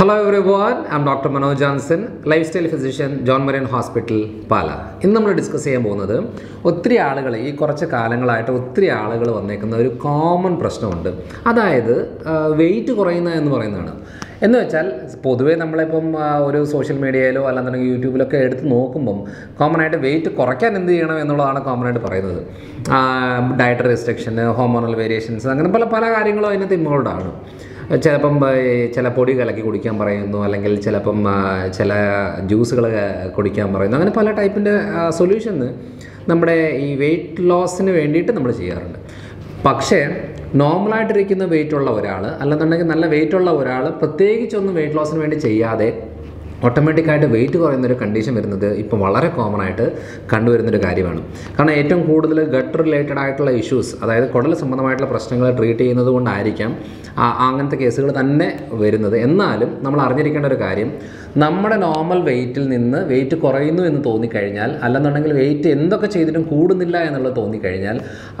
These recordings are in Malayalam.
Hello every I am doctor Manoj Johnson lifestyle physician John Marian hospital Pala ഇന്ന് നമ്മൾ ഡിസ്കസ് ചെയ്യാൻ പോകുന്നത് ഒത്തിരി ആളുകൾ ഈ കുറച്ച് കാലങ്ങളായിട്ട് ഒത്തിരി ആളുകൾ വന്നേക്കുന്ന ഒരു കോമൺ പ്രശ്നമുണ്ട്. അതായത് വെയിറ്റ് കുറയുന്ന എന്ന് പറയുന്നതാണ്. എന്ന് വെച്ചാൽ പൊതുവേ നമ്മളിപ്പം ഒരു സോഷ്യൽ മീഡിയയിലോ അല്ലാന്നുണ്ടെങ്കിൽ യൂട്യൂബിലൊക്കെ എടുത്ത് നോക്കുമ്പം കോമൺ ആയിട്ട് വെയിറ്റ് കുറയ്ക്കാൻ എന്ത് ചെയ്യണം എന്നുള്ളതാണ് കോമൺ ആയിട്ട് പറയുന്നത്. ഡയറ്റ് റെസ്ട്രിക്ഷൻ ഹോർമോണൽ വേരിയേഷൻസ് അങ്ങനെ പല പല കാര്യങ്ങളും അതിനകത്ത് ഇൻവോൾവ് ആണ്. ചിലപ്പം ചില പൊടി കലക്കി കുടിക്കാൻ പറയുന്നു അല്ലെങ്കിൽ ചിലപ്പം ചില ജ്യൂസുകൾ കുടിക്കാൻ പറയുന്നു. അങ്ങനെ പല ടൈപ്പിന്റെ സൊല്യൂഷന് നമ്മുടെ ഈ വെയിറ്റ് ലോസിന് വേണ്ടിയിട്ട് നമ്മൾ ചെയ്യാറുണ്ട്. പക്ഷേ നോർമലായിട്ടിരിക്കുന്ന വെയിറ്റ് ഉള്ള ഒരാൾ അല്ലെന്നുണ്ടെങ്കിൽ നല്ല വെയിറ്റ് ഉള്ള ഒരാൾ പ്രത്യേകിച്ചൊന്നും വെയിറ്റ് ലോസിന് വേണ്ടി ചെയ്യാതെ ഓട്ടോമാറ്റിക്കായിട്ട് വെയിറ്റ് കുറയുന്ന ഒരു കണ്ടീഷൻ വരുന്നത് ഇപ്പോൾ വളരെ കോമൺ ആയിട്ട് കണ്ടുവരുന്നൊരു കാര്യമാണ്. കാരണം ഏറ്റവും കൂടുതൽ ഗട്ട് റിലേറ്റഡ് ആയിട്ടുള്ള ഇഷ്യൂസ് അതായത് കുടൽ സംബന്ധമായിട്ടുള്ള പ്രശ്നങ്ങൾ ട്രീറ്റ് ചെയ്യുന്നത് കൊണ്ടായിരിക്കാം അങ്ങനത്തെ കേസുകൾ തന്നെ വരുന്നത്. എന്നാലും നമ്മൾ അറിഞ്ഞിരിക്കേണ്ട ഒരു കാര്യം നമ്മുടെ നോർമൽ വെയിറ്റിൽ നിന്ന് വെയിറ്റ് കുറയുന്നു എന്ന് തോന്നിക്കഴിഞ്ഞാൽ അല്ലെന്നുണ്ടെങ്കിൽ വെയിറ്റ് എന്തൊക്കെ ചെയ്തിട്ടും കൂടുന്നില്ല എന്നുള്ളത് തോന്നിക്കഴിഞ്ഞാൽ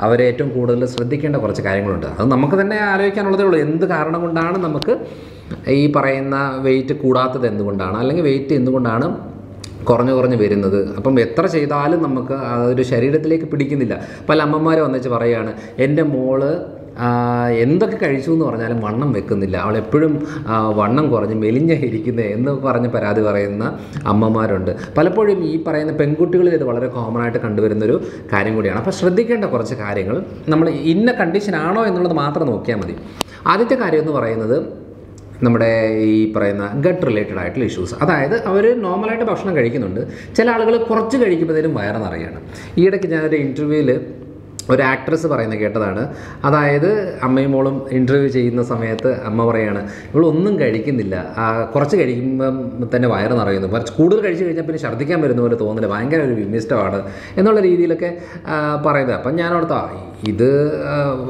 അവരെ ഏറ്റവും കൂടുതൽ ശ്രദ്ധിക്കേണ്ട കുറച്ച് കാര്യങ്ങളുണ്ട്. അത് നമുക്ക് തന്നെ ആലോചിക്കാനുള്ളതേ ഉള്ളൂ എന്ത് കാരണം കൊണ്ടാണ് നമുക്ക് ഈ പറയുന്ന വെയിറ്റ് കൂടാത്തത് എന്തുകൊണ്ടാണ്? അല്ലെങ്കിൽ വെയിറ്റ് എന്തുകൊണ്ടാണ് കുറഞ്ഞു കുറഞ്ഞ് വരുന്നത്? അപ്പം എത്ര ചെയ്താലും നമുക്ക് അതൊരു ശരീരത്തിലേക്ക് പിടിക്കുന്നില്ല. പല അമ്മമാർ വന്നിച്ച് പറയുകയാണ് എന്റെ മോൾ എന്തൊക്കെ കഴിച്ചു എന്ന് പറഞ്ഞാലും വണ്ണം വെക്കുന്നില്ല. അവൾ എപ്പോഴും വണ്ണം കുറഞ്ഞ് മെലിഞ്ഞ ഇരിക്കുന്നത് എന്ന് പറഞ്ഞ് പരാതി പറയുന്ന അമ്മമാരുണ്ട്. പലപ്പോഴും ഈ പറയുന്ന പെൺകുട്ടികളിൽ ഇത് വളരെ കോമൺ ആയിട്ട് കണ്ടുവരുന്നൊരു കാര്യം കൂടിയാണ്. അപ്പോൾ ശ്രദ്ധിക്കേണ്ട കുറച്ച് കാര്യങ്ങൾ. നമ്മൾ ഇന്ന കണ്ടീഷൻ ആണോ എന്നുള്ളത് മാത്രം നോക്കിയാൽ മതി. ആദ്യത്തെ കാര്യം എന്ന് പറയുന്നത് നമ്മുടെ ഈ പറയുന്ന ഗട്ട് റിലേറ്റഡ് ആയിട്ടുള്ള ഇഷ്യൂസ് അതായത് അവർ നോർമലായിട്ട് ഭക്ഷണം കഴിക്കുന്നുണ്ട്. ചില ആളുകൾ കുറച്ച് കഴിക്കുമ്പോഴത്തേനും വയറ് നിറയാണ്. ഈയിടയ്ക്ക് ഞാനൊരു ഇന്റർവ്യൂവിൽ ഒരു ആക്ട്രസ് പറയുന്നത് കേട്ടതാണ്. അതായത് അമ്മയും മോളും ഇന്റർവ്യൂ ചെയ്യുന്ന സമയത്ത് അമ്മ പറയാണ് ഇവളൊന്നും കഴിക്കുന്നില്ല. കുറച്ച് കഴിക്കുമ്പം തന്നെ വയറ് നിറയുന്നു. കുറച്ച് കൂടുതൽ കഴിച്ച് കഴിഞ്ഞാൽ പിന്നെ ഛർദ്ദിക്കാൻ വരുന്ന പോലെ തോന്നില്ല ഭയങ്കര ഒരു വിമിഷ്ടമാണ് എന്നുള്ള രീതിയിലൊക്കെ പറയുന്നത്. അപ്പം ഞാൻ ഓർത്ത ഇത്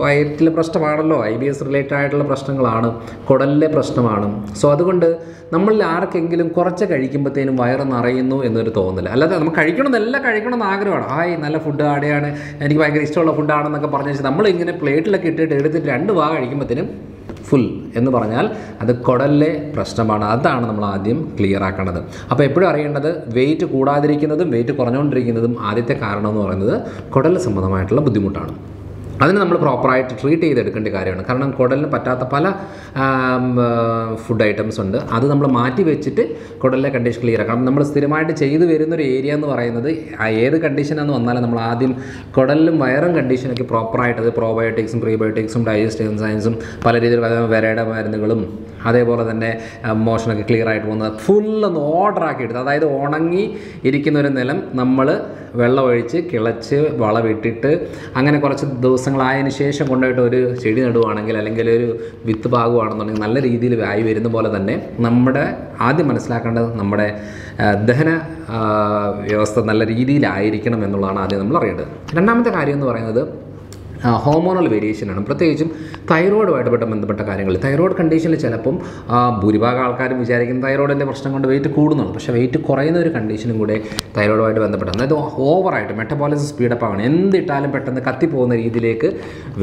വയറ്റിലെ പ്രശ്നമാണല്ലോ. ഐ ബി എസ് റിലേറ്റഡ് ആയിട്ടുള്ള പ്രശ്നങ്ങളാണ്. കുടലിലെ പ്രശ്നമാണ്. സോ അതുകൊണ്ട് നമ്മളിൽ ആർക്കെങ്കിലും കുറച്ച് കഴിക്കുമ്പോഴത്തേനും വയറ് നിറയുന്നു എന്നൊരു തോന്നൽ അല്ലാതെ നമുക്ക് കഴിക്കണമെന്നല്ല കഴിക്കണം ആഗ്രഹമാണ്. ആയി നല്ല ഫുഡ് ആടെയാണ്. എനിക്ക് ഭയങ്കര ഇഷ്ടമുള്ള ഫുഡാണെന്നൊക്കെ പറഞ്ഞു വെച്ചാൽ നമ്മളിങ്ങനെ പ്ലേറ്റിലൊക്കെ ഇട്ടിട്ട് എടുത്തിട്ട് രണ്ട് വാ കഴിക്കുമ്പോഴത്തേനും ഫുൾ എന്ന് പറഞ്ഞാൽ അത് കുടലിലെ പ്രശ്നമാണ്. അതാണ് നമ്മൾ ആദ്യം ക്ലിയർ ആക്കേണ്ടത്. അപ്പോൾ എപ്പോഴും അറിയേണ്ടത് വെയിറ്റ് കൂടാതിരിക്കുന്നതും വെയിറ്റ് കുറഞ്ഞുകൊണ്ടിരിക്കുന്നതും ആദ്യത്തെ കാരണം എന്ന് പറയുന്നത് കുടൽ സംബന്ധമായിട്ടുള്ള ബുദ്ധിമുട്ടാണ്. അതിന് നമ്മൾ പ്രോപ്പറായിട്ട് ട്രീറ്റ് ചെയ്തെടുക്കേണ്ട കാര്യമാണ്. കാരണം കുടലിന് പറ്റാത്ത പല ഫുഡ് ഐറ്റംസ് ഉണ്ട്. അത് നമ്മൾ മാറ്റി വെച്ചിട്ട് കുടലിലെ കണ്ടീഷൻ ക്ലിയർ ആക്കണം. നമ്മൾ സ്ഥിരമായിട്ട് ചെയ്തു വരുന്ന ഒരു ഏരിയ എന്ന് പറയുന്നത് ഏത് കണ്ടീഷനാന്ന് വന്നാലും നമ്മൾ ആദ്യം കുടലിലും വയറും കണ്ടീഷനൊക്കെ പ്രോപ്പറായിട്ട് അത് പ്രോബയോട്ടിക്സും പ്രീബയോട്ടിക്സും ഡൈജസ്റ്റീവ് എൻസൈൻസും പല രീതിയിലുള്ള വിരയുടെ മരുന്നുകളും അതേപോലെ തന്നെ മോഷനൊക്കെ ക്ലിയർ ആയിട്ട് പോകുന്നത് ഫുള്ളൊന്ന് ഓർഡർ ആക്കി എടുത്ത് അതായത് ഉണങ്ങി ഇരിക്കുന്ന ഒരു നിലം നമ്മൾ വെള്ളമൊഴിച്ച് കിളച്ച് വളവിട്ടിട്ട് അങ്ങനെ കുറച്ച് ദിവസങ്ങളായതിന് ശേഷം കൊണ്ടുപോയിട്ട് ഒരു ചെടി നടുവാണെങ്കിൽ അല്ലെങ്കിൽ ഒരു വിത്ത് പാകുവാണെന്നുണ്ടെങ്കിൽ നല്ല രീതിയിൽ വായി വരുന്ന പോലെ തന്നെ നമ്മുടെ ആദ്യം മനസ്സിലാക്കേണ്ടത് നമ്മുടെ ദഹന വ്യവസ്ഥ നല്ല രീതിയിലായിരിക്കണം എന്നുള്ളതാണ് ആദ്യം നമ്മൾ അറിയേണ്ടത്. രണ്ടാമത്തെ കാര്യം എന്ന് പറയുന്നത് ഹോർമോണൽ വേരിയേഷനാണ് പ്രത്യേകിച്ചും തൈറോയിഡുമായിട്ട് പെട്ട ബന്ധപ്പെട്ട കാര്യങ്ങൾ. തൈറോയിഡ് കണ്ടീഷനിൽ ചിലപ്പം ഭൂരിഭാഗം ആൾക്കാരും വിചാരിക്കുന്ന തൈറോയിഡിന്റെ പ്രശ്നം കൊണ്ട് വെയിറ്റ് കൂടുന്നുണ്ട്. പക്ഷേ വെയിറ്റ് കുറയുന്ന ഒരു കണ്ടീഷനും കൂടെ തൈറോയിഡുമായിട്ട് ബന്ധപ്പെട്ട അതായത് ഓവറായിട്ട് മെറ്റബോളിസം സ്പീഡപ്പ് ആവണം. എന്തിട്ടാലും പെട്ടെന്ന് കത്തിപ്പോകുന്ന രീതിയിലേക്ക്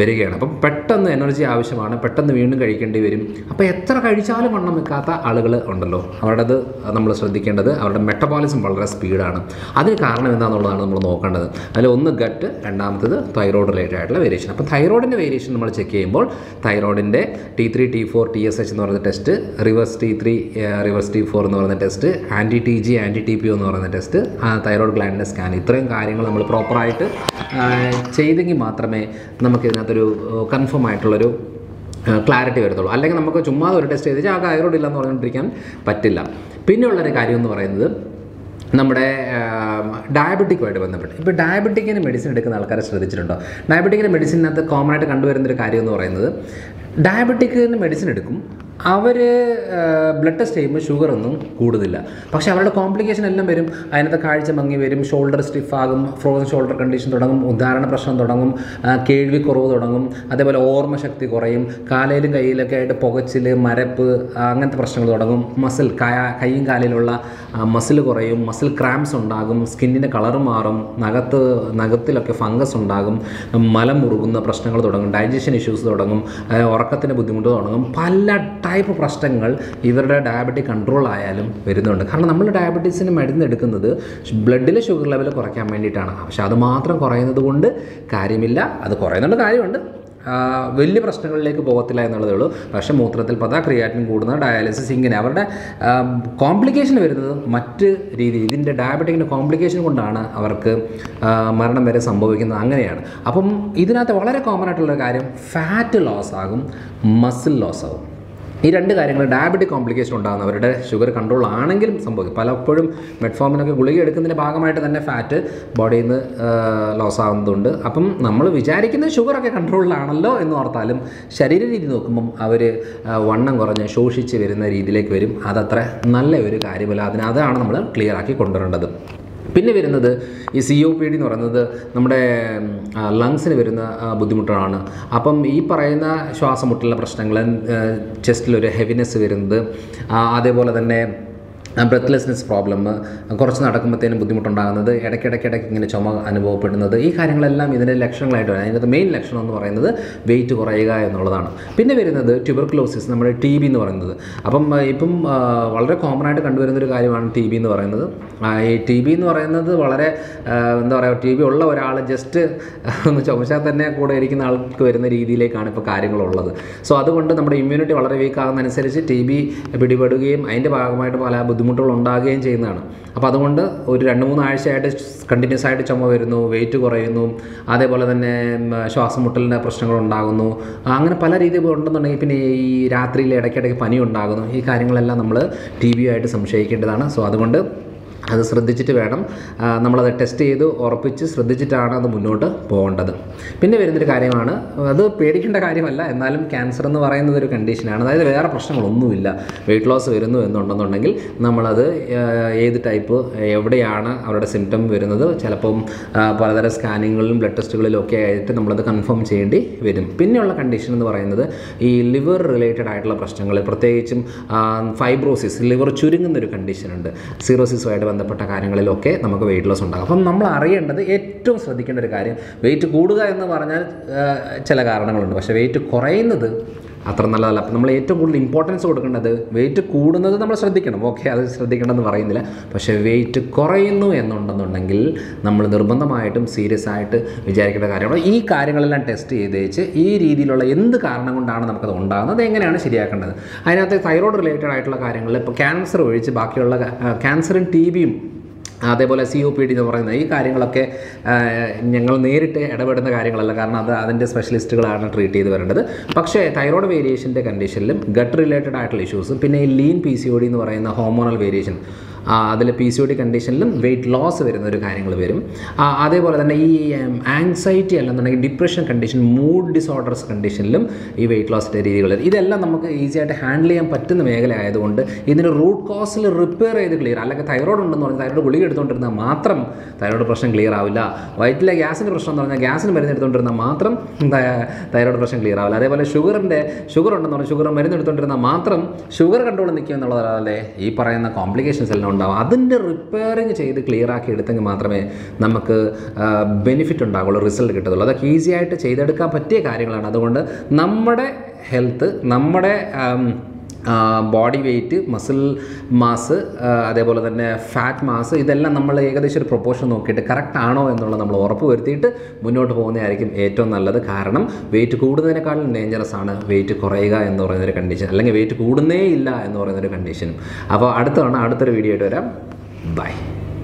വരികയാണ്. അപ്പം പെട്ടെന്ന് എനർജി ആവശ്യമാണ്. പെട്ടെന്ന് വീണ്ടും കഴിക്കേണ്ടി വരും. അപ്പോൾ എത്ര കഴിച്ചാലും വണ്ണം വെക്കാത്ത ആളുകൾ ഉണ്ടല്ലോ. അവരുടേത് നമ്മൾ ശ്രദ്ധിക്കേണ്ടത് അവരുടെ മെറ്റബോളിസം വളരെ സ്പീഡാണ് അതിന് കാരണം എന്താണെന്നുള്ളതാണ് നമ്മൾ നോക്കേണ്ടത്. അതിൽ ഒന്ന് ഗട്ട് രണ്ടാമത്തത് തൈറോയിഡ് റിലേറ്റഡ് ആയിട്ടുള്ള വേരിയേഷൻ അപ്പോൾ തൈറോയിഡിന്റെ വേരിയേഷൻ നമ്മൾ ചെക്ക് ചെയ്യുമ്പോൾ തൈറോയിഡിന്റെ T three T four T S H എന്ന് പറയുന്ന test reverse T three reverse T four എന്ന് പറയുന്ന test anti T G anti T P എന്ന് പറയുന്ന ടെസ്റ്റ് തൈറോയിഡ് ഗ്ലാൻഡിന്റെ സ്കാൻ ഇത്രയും കാര്യങ്ങൾ നമ്മൾ പ്രോപ്പറായിട്ട് ചെയ്തെങ്കിൽ മാത്രമേ നമുക്ക് ഇതിനകത്തൊരു കൺഫേം ആയിട്ടുള്ളൊരു ക്ലാരിറ്റി വരത്തുള്ളൂ. അല്ലെങ്കിൽ നമുക്ക് ചുമ്മാതെ ഒരു ടെസ്റ്റ് ചെയ്തിട്ട് ആ തൈറോയിഡ് ഇല്ലെന്ന് പറഞ്ഞുകൊണ്ടിരിക്കാൻ പറ്റില്ല. പിന്നെയുള്ളൊരു കാര്യം എന്ന് പറയുന്നത് നമ്മുടെ ഡയബറ്റിക്കുമായിട്ട് ബന്ധപ്പെട്ട്. ഇപ്പോൾ ഡയബറ്റിക്കിന് മെഡിസിൻ എടുക്കുന്ന ആൾക്കാരെ ശ്രദ്ധിച്ചിട്ടുണ്ടോ? ഡയബറ്റിക്കിന് മെഡിസിനകത്ത് കോമൺ ആയിട്ട് കണ്ടുവരുന്നൊരു കാര്യം എന്ന് പറയുന്നത് ഡയബറ്റിക്കിന് മെഡിസിൻ എടുക്കും അവർ ബ്ലഡ് ടെസ്റ്റ് ചെയ്യുമ്പോൾ ഷുഗർ ഒന്നും കൂടുന്നില്ല പക്ഷേ അവരുടെ കോംപ്ലിക്കേഷൻ എല്ലാം വരും. അതിനകത്ത് കാഴ്ച മങ്ങി വരും. ഷോൾഡർ സ്റ്റിഫ് ആകും. ഫ്രോസൺ ഷോൾഡർ കണ്ടീഷൻ തുടങ്ങും. ഉദാഹരണ പ്രശ്നം തുടങ്ങും. കേൾവിക്കുറവ് തുടങ്ങും. അതേപോലെ ഓർമ്മശക്തി കുറയും. കാലയിലും കയ്യിലൊക്കെ ആയിട്ട് പുകച്ചിൽ മരപ്പ് അങ്ങനത്തെ പ്രശ്നങ്ങൾ തുടങ്ങും. മസിൽ കൈയും കാലിലുള്ള മസിൽ കുറയും. മസിൽ ക്രാംസ് ഉണ്ടാകും. സ്കിന്നിന്റെ കളർ മാറും. നഖത്ത് നഖത്തിലൊക്കെ ഫംഗസ് ഉണ്ടാകും. മലം മുറുകുന്ന പ്രശ്നങ്ങൾ തുടങ്ങും. ഡൈജഷൻ ഇഷ്യൂസ് തുടങ്ങും. ഉറക്കത്തിന്റെ ബുദ്ധിമുട്ട് തുടങ്ങും. പല ടൈപ്പ് പ്രശ്നങ്ങൾ ഇവരുടെ ഡയബറ്റിക് കൺട്രോൾ ആയാലും വരുന്നുണ്ട്. കാരണം നമ്മൾ ഡയബറ്റീസിന് മരുന്ന് എടുക്കുന്നത് ബ്ലഡിലെ ഷുഗർ ലെവൽ കുറയ്ക്കാൻ വേണ്ടിയിട്ടാണ്. പക്ഷെ അത് മാത്രം കുറയുന്നത് കൊണ്ട് കാര്യമില്ല. അത് കുറയുന്നുണ്ട് കാര്യമുണ്ട്. വലിയ പ്രശ്നങ്ങളിലേക്ക് പോകത്തില്ല എന്നുള്ളതേ ഉള്ളൂ. പക്ഷേ മൂത്രത്തിൽ പത ക്രിയാറ്റിൻ കൂടുന്ന ഡയാലിസിസ് ഇങ്ങനെ അവരുടെ കോംപ്ലിക്കേഷൻ വരുന്നത് മറ്റ് രീതി ഇതിന്റെ ഡയബറ്റിക്കിന്റെ കോംപ്ലിക്കേഷൻ കൊണ്ടാണ് അവർക്ക് മരണം വരെ സംഭവിക്കുന്നത്. അങ്ങനെയാണ്. അപ്പം ഇതിനകത്ത് വളരെ കോമൺ ആയിട്ടുള്ള കാര്യം ഫാറ്റ് ലോസ് ആകും മസിൽ ലോസ് ആകും. ഈ രണ്ട് കാര്യങ്ങൾ ഡയബറ്റിക് കോംപ്ലിക്കേഷൻ ഉണ്ടാകുന്ന അവരുടെ ഷുഗർ കൺട്രോൾ ആണെങ്കിലും സംഭവിക്കും. പലപ്പോഴും മെറ്റ്ഫോമിനൊക്കെ ഗുളിക എടുക്കുന്നതിന്റെ ഭാഗമായിട്ട് തന്നെ ഫാറ്റ് ബോഡിയിൽ നിന്ന് ലോസ് ആകുന്നതുണ്ട് അപ്പം നമ്മൾ വിചാരിക്കുന്ന ഷുഗറൊക്കെ കൺട്രോളിലാണല്ലോ എന്ന് ഓർത്താലും ശരീര രീതി നോക്കുമ്പം അവർ വണ്ണം കുറഞ്ഞ് ശോഷിച്ച് വരുന്ന രീതിയിലേക്ക് വരും. അതത്ര നല്ല ഒരു കാര്യമല്ല. അതിന് അതാണ് നമ്മൾ ക്ലിയർ ആക്കി കൊണ്ടുവരേണ്ടത്. പിന്നെ വരുന്നത് ഈ സി ഒ പി ഡി എന്ന് പറയുന്നത് നമ്മുടെ ലങ്സിന് വരുന്ന ബുദ്ധിമുട്ടാണ്. അപ്പം ഈ പറയുന്ന ശ്വാസമുട്ടലിന്റെ പ്രശ്നങ്ങൾ ചെസ്റ്റിലൊരു ഹെവിനെസ് വരുന്നത് അതേപോലെ തന്നെ ബ്രെത്ത്ലെസ്നെസ് പ്രോബ്ലം കുറച്ച് നടക്കുമ്പോഴത്തേനും ബുദ്ധിമുട്ടുണ്ടാകുന്നത് ഇടയ്ക്കിടയ്ക്കിടയ്ക്ക് ഇങ്ങനെ ചുമ അനുഭവപ്പെടുന്നത് ഈ കാര്യങ്ങളെല്ലാം ഇതിന്റെ ലക്ഷണങ്ങളായിട്ട് വരാം. അതിനകത്ത് മെയിൻ ലക്ഷണം എന്ന് പറയുന്നത് വെയിറ്റ് കുറയുക എന്നുള്ളതാണ്. പിന്നെ വരുന്നത് ട്യൂബർക്ലോസിസ് നമ്മുടെ ടി ബി എന്ന് പറയുന്നത്. അപ്പം ഇപ്പം വളരെ കോമൺ ആയിട്ട് കണ്ടുവരുന്ന ഒരു കാര്യമാണ് ടി ബി എന്ന് പറയുന്നത്. ഈ ടി ബി എന്ന് പറയുന്നത് വളരെ എന്താ പറയുക ടി ബി ഉള്ള ഒരാൾ ജസ്റ്റ് ഒന്ന് ചുമച്ചാൽ തന്നെ കൂടെ ഇരിക്കുന്ന ആൾക്ക് വരുന്ന രീതിയിലേക്കാണ് ഇപ്പോൾ കാര്യങ്ങളുള്ളത്. സോ അതുകൊണ്ട് നമ്മുടെ ഇമ്മ്യൂണിറ്റി വളരെ വീക്ക് ആകുന്നതനുസരിച്ച് ടി ബി പിടിപെടുകയും അതിന്റെ ഭാഗമായിട്ട് പല ബുദ്ധിമുട്ടുകൾ ഉണ്ടാകുകയും ചെയ്യുന്നതാണ്. അപ്പോൾ അതുകൊണ്ട് ഒരു രണ്ട് മൂന്ന് ആഴ്ചയായിട്ട് കണ്ടിന്യൂസ് ആയിട്ട് ചുമ വരുന്നു വെയിറ്റ് കുറയുന്നു അതേപോലെ തന്നെ ശ്വാസം മുട്ടലിന്റെ പ്രശ്നങ്ങൾ ഉണ്ടാകുന്നു. അങ്ങനെ പല രീതിയിൽ ഉണ്ടെന്നുണ്ടെങ്കിൽ പിന്നെ ഈ രാത്രിയിൽ ഇടയ്ക്കിടയ്ക്ക് പനി ഉണ്ടാകുന്നു ഈ കാര്യങ്ങളെല്ലാം നമ്മൾ ടി ആയിട്ട് സംശയിക്കേണ്ടതാണ്. സോ അതുകൊണ്ട് അത് ശ്രദ്ധിച്ചിട്ട് വേണം നമ്മളത് ടെസ്റ്റ് ചെയ്ത് ഉറപ്പിച്ച് ശ്രദ്ധിച്ചിട്ടാണ് അത് മുന്നോട്ട് പോകേണ്ടത്. പിന്നെ വരുന്നൊരു കാര്യമാണ് അത് പേടിക്കേണ്ട കാര്യമല്ല എന്നാലും ക്യാൻസർ എന്ന് പറയുന്നത് ഒരു കണ്ടീഷനാണ് അതായത് വേറെ പ്രശ്നങ്ങളൊന്നുമില്ല. വെയിറ്റ് ലോസ് വരുന്നു എന്നുണ്ടെന്നുണ്ടെങ്കിൽ നമ്മളത് ഏത് ടൈപ്പ് എവിടെയാണ് അവരുടെ സിംറ്റം വരുന്നത് ചിലപ്പം പലതരം സ്കാനിങ്ങുകളിലും ബ്ലഡ് ടെസ്റ്റുകളിലും ഒക്കെ ആയിട്ട് നമ്മളത് കൺഫേം ചെയ്യേണ്ടി വരും. പിന്നെയുള്ള കണ്ടീഷൻ എന്ന് പറയുന്നത് ഈ ലിവർ റിലേറ്റഡ് ആയിട്ടുള്ള പ്രശ്നങ്ങൾ പ്രത്യേകിച്ചും ഫൈബ്രോസിസ് ലിവർ ചുരുങ്ങുന്ന ഒരു കണ്ടീഷനുണ്ട് സീറോസിസുമായിട്ട് ബന്ധപ്പെട്ട കാര്യങ്ങളിലൊക്കെ നമുക്ക് വെയിറ്റ് ലോസ് ഉണ്ടാകും. അപ്പം നമ്മൾ അറിയേണ്ടത് ഏറ്റവും ശ്രദ്ധിക്കേണ്ട ഒരു കാര്യം വെയിറ്റ് കൂടുക എന്ന് പറഞ്ഞാൽ ചില കാരണങ്ങളുണ്ട്. പക്ഷേ വെയിറ്റ് കുറയുന്നത് അത്ര നല്ലതല്ല. അപ്പം നമ്മൾ ഏറ്റവും കൂടുതൽ ഇമ്പോർട്ടൻസ് കൊടുക്കേണ്ടത് വെയിറ്റ് കൂടുന്നത് നമ്മൾ ശ്രദ്ധിക്കണം. ഓക്കെ അത് ശ്രദ്ധിക്കണമെന്ന് പറയുന്നില്ല. പക്ഷേ വെയിറ്റ് കുറയുന്നു എന്നുണ്ടെന്നുണ്ടെങ്കിൽ നമ്മൾ നിർബന്ധമായിട്ടും സീരിയസ് ആയിട്ട് വിചാരിക്കേണ്ട കാര്യമാണ്. ഈ കാര്യങ്ങളെല്ലാം ടെസ്റ്റ് ചെയ്തേച്ച് ഈ രീതിയിലുള്ള എന്ത് കാരണം കൊണ്ടാണ് നമുക്കത് ഉണ്ടാകുന്നത് എങ്ങനെയാണ് ശരിയാക്കേണ്ടത്? അതിനകത്ത് തൈറോയ്ഡ് റിലേറ്റഡ് ആയിട്ടുള്ള കാര്യങ്ങളിൽ ഇപ്പോൾ ക്യാൻസർ ഒഴിച്ച് ബാക്കിയുള്ള ക്യാൻസറും ടി ബിയും അതേപോലെ സി ഒ പി ഡി എന്ന് പറയുന്നത് ഈ കാര്യങ്ങളൊക്കെ ഞങ്ങൾ നേരിട്ട് ഇടപെടുന്ന കാര്യങ്ങളല്ല. കാരണം അത് അതിന്റെ സ്പെഷ്യലിസ്റ്റുകളാണ് ട്രീറ്റ് ചെയ്ത് വരേണ്ടത്. പക്ഷേ തൈറോയ്ഡ് വേരിയേഷന്റെ കണ്ടീഷനിലും ഗട്ട് റിലേറ്റഡ് ആയിട്ടുള്ള ഇഷ്യൂസും പിന്നെ ഈ lean P C O D എന്ന് പറയുന്ന ഹോർമോണൽ വേരിയേഷൻ അതിൽ പി സി ഒ ഡി കണ്ടീഷനിലും വെയിറ്റ് ലോസ് വരുന്ന ഒരു കാര്യങ്ങൾ വരും. അതേപോലെ തന്നെ ഈ ആങ്സൈറ്റി അല്ലെന്നുണ്ടെങ്കിൽ ഡിപ്രഷൻ കണ്ടീഷൻ മൂഡ് ഡിസോർഡേഴ്സ് കണ്ടീഷനിലും ഈ വെയിറ്റ് ലോസിന്റെ രീതികൾ ഇതെല്ലാം നമുക്ക് ഈസി ആയിട്ട് ഹാൻഡിൽ ചെയ്യാൻ പറ്റുന്ന മേഖല ആയതുകൊണ്ട് ഇതിന് റൂട്ട് കോസിൽ റിപ്പയർ ചെയ്ത് ക്ലിയർ അല്ലെങ്കിൽ തൈറോയ്ഡ് ഉണ്ടെന്ന് പറഞ്ഞാൽ തൈറോയ്ഡ് ഗുളിക എടുത്തുകൊണ്ടിരുന്നാൽ മാത്രം തൈറോയ്ഡ് പ്രശ്നം ക്ലിയർ ആവില്ല. വയറ്റിലെ ഗ്യാസിന്റെ പ്രശ്നം എന്ന് പറഞ്ഞാൽ ഗ്യാസിന് മരുന്ന് എടുത്തുകൊണ്ടിരുന്നാൽ മാത്രം തൈറോയ്ഡ് പ്രശ്നം ക്ലിയർ ആവില്ല. അതേപോലെ ഷുഗറിന്റെ ഷുഗർ ഉണ്ടെന്ന് പറഞ്ഞാൽ ഷുഗർ മരുന്ന് എടുത്തുകൊണ്ടിരുന്നാൽ മാത്രം ഷുഗർ കൺട്രോൾ നിൽക്കുക എന്നുള്ളതല്ലേ ഈ പറയുന്ന കോംപ്ലിക്കേഷൻസ് എല്ലാം ഉണ്ടാവും. അതിന്റെ റിപ്പയറിങ് ചെയ്ത് ക്ലിയർ ആക്കി എടുത്തെങ്കിൽ മാത്രമേ നമുക്ക് ബെനിഫിറ്റ് ഉണ്ടാവുള്ളൂ റിസൾട്ട് കിട്ടത്തുള്ളൂ. അതൊക്കെ ഈസി ആയിട്ട് ചെയ്തെടുക്കാൻ പറ്റിയ കാര്യങ്ങളാണ്. അതുകൊണ്ട് നമ്മുടെ ഹെൽത്ത് നമ്മുടെ ബോഡി വെയ്റ്റ് മസിൽ മാസ് അതേപോലെ തന്നെ ഫാറ്റ് മാസ് ഇതെല്ലാം നമ്മൾ ഏകദേശം ഒരു പ്രൊപ്പോർഷൻ നോക്കിയിട്ട് കറക്റ്റ് ആണോ എന്നുള്ളത് നമ്മൾ ഉറപ്പ് വരുത്തിയിട്ട് മുന്നോട്ട് പോകുന്നതായിരിക്കും ഏറ്റവും നല്ലത്. കാരണം വെയിറ്റ് കൂടുന്നതിനേക്കാളും ഡേഞ്ചറസ് ആണ് വെയിറ്റ് കുറയുക എന്ന് പറയുന്നൊരു കണ്ടീഷൻ അല്ലെങ്കിൽ വെയിറ്റ് കൂടുന്നേ ഇല്ല എന്ന് പറയുന്നൊരു കണ്ടീഷനും അപ്പോൾ അടുത്തതാണ് അടുത്തൊരു വീഡിയോ ആയിട്ട് വരാം. ബൈ